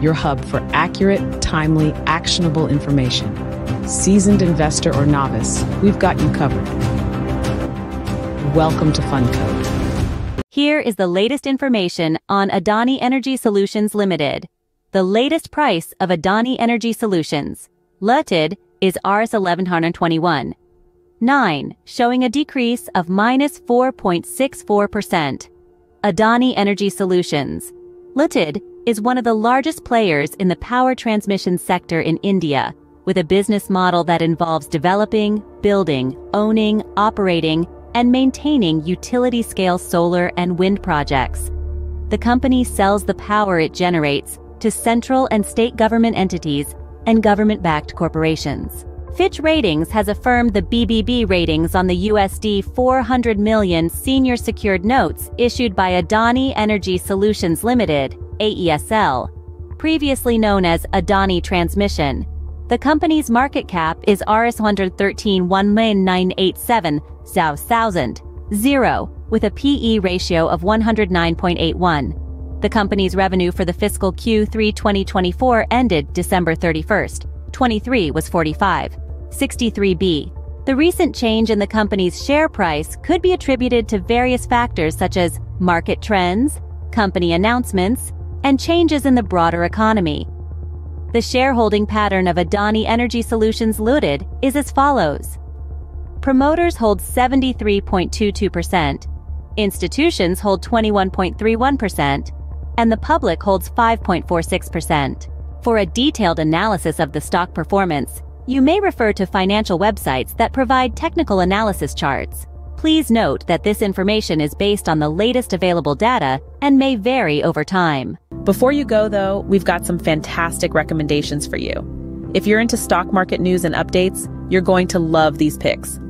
your hub for accurate, timely, actionable information. Seasoned investor or novice, we've got you covered. Welcome to FundCode. Here is the latest information on Adani Energy Solutions Limited. The latest price of Adani Energy Solutions, Limited, is Rs 1121. 9, showing a decrease of minus 4.64%. Adani Energy Solutions, Limited, is one of the largest players in the power transmission sector in India, with a business model that involves developing, building, owning, operating, and maintaining utility-scale solar and wind projects. The company sells the power it generates to central and state government entities and government-backed corporations. Fitch Ratings has affirmed the BBB ratings on the USD 400 million senior secured notes issued by Adani Energy Solutions Limited, AESL, previously known as Adani Transmission. The company's market cap is Rs 113 1,987 thousand, zero, with a PE ratio of 109.81. The company's revenue for the fiscal Q3 2024 ended December 31, 23 was 45, 63B. The recent change in the company's share price could be attributed to various factors such as market trends, company announcements, and changes in the broader economy. The shareholding pattern of Adani Energy Solutions Limited is as follows. Promoters hold 73.22%, institutions hold 21.31%, and the public holds 5.46%. For a detailed analysis of the stock performance, you may refer to financial websites that provide technical analysis charts. Please note that this information is based on the latest available data and may vary over time. Before you go, though, we've got some fantastic recommendations for you. If you're into stock market news and updates, you're going to love these picks.